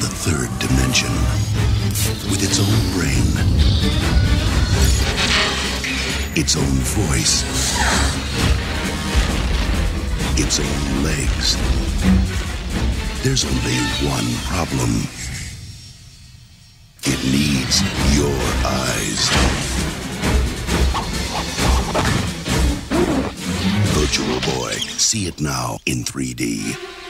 The third dimension with its own brain, its own voice, its own legs. There's only one problem. It needs your eyes. Virtual Boy. See it now in 3D.